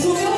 죄송해요.